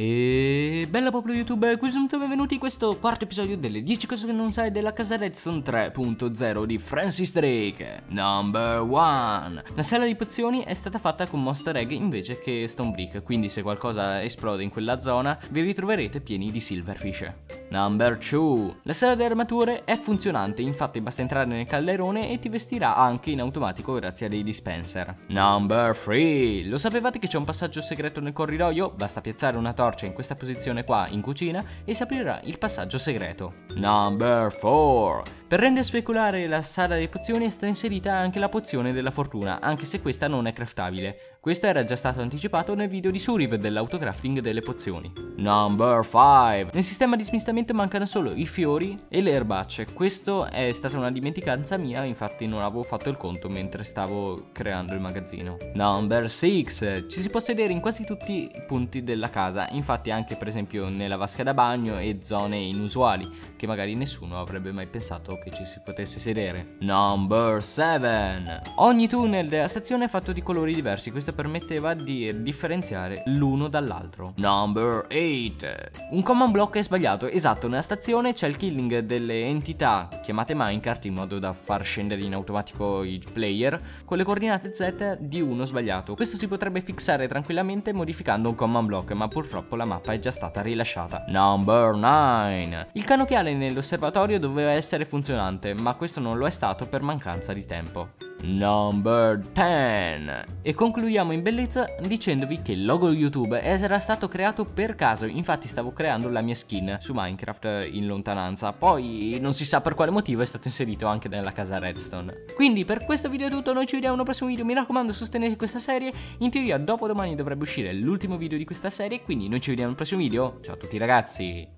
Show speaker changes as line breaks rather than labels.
E bella popolo YouTube, qui sono benvenuti in questo quarto episodio delle 10 cose che non sai della casa Redstone 3.0 di Francis Drake Number 1 La sala di pozioni è stata fatta con Monster Egg invece che Stone Brick Quindi se qualcosa esplode in quella zona vi ritroverete pieni di Silverfish. Number 2 La sala di armature è funzionante infatti basta entrare nel calderone e ti vestirà anche in automatico grazie a dei dispenser. Number 3 Lo sapevate che c'è un passaggio segreto nel corridoio? Basta piazzare una torta torcia in questa posizione qua in cucina e si aprirà il passaggio segreto. Number 4 per rendere speculare la sala delle pozioni è stata inserita anche la pozione della fortuna, anche se questa non è craftabile. Questo era già stato anticipato nel video di Suriv dell'autocrafting delle pozioni. Number 5 Nel sistema di smistamento mancano solo i fiori e le erbacce. Questo è stata una dimenticanza mia, infatti non avevo fatto il conto mentre stavo creando il magazzino. Number 6 Ci si può sedere in quasi tutti i punti della casa, infatti anche per esempio nella vasca da bagno e zone inusuali, che magari nessuno avrebbe mai pensato che ci si potesse sedere. Number 7. Ogni tunnel della stazione è fatto di colori diversi, questo permetteva di differenziare l'uno dall'altro. Number 8. Un command block è sbagliato, esatto, nella stazione c'è il killing delle entità chiamate minecart in modo da far scendere in automatico i player con le coordinate Z di uno sbagliato. Questo si potrebbe fissare tranquillamente modificando un command block, ma purtroppo la mappa è già stata rilasciata. Number 9. Il canocchiale nell'osservatorio doveva essere funzionante, ma questo non lo è stato per mancanza di tempo. Number 10 E concludiamo in bellezza dicendovi che il logo YouTube era stato creato per caso. Infatti stavo creando la mia skin su Minecraft in lontananza. Poi non si sa per quale motivo è stato inserito anche nella casa Redstone. Quindi per questo video è tutto, noi ci vediamo in prossimo video. Mi raccomando sostenete questa serie. In teoria dopo domani dovrebbe uscire l'ultimo video di questa serie Quindi noi ci vediamo nel prossimo video. Ciao a tutti ragazzi